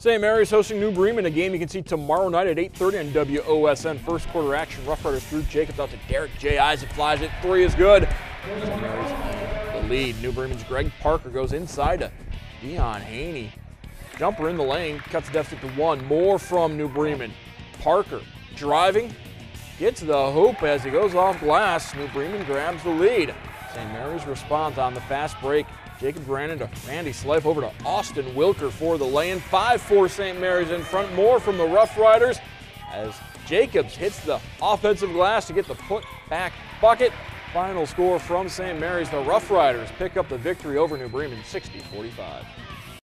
St. Marys hosting New Bremen, a game you can see tomorrow night at 8.30 on WOSN. First quarter action, Rough Riders through Jacobs out to Derek J. Isaac flies it. Three is good. The lead. New Bremen's Greg Parker goes inside to Dion Haney. Jumper in the lane, cuts the deficit to one. More from New Bremen. Parker driving, gets the hoop as he goes off glass. New Bremen grabs the lead. St. Marys responds on the fast break. Jacob Brandon to Randy Slife over to Austin Wilker for the lay-in. 5-4 St. Marys in front. More from the Rough Riders as Jacobs hits the offensive glass to get the put back bucket. Final score from St. Marys. The Rough Riders pick up the victory over New Bremen 60-45.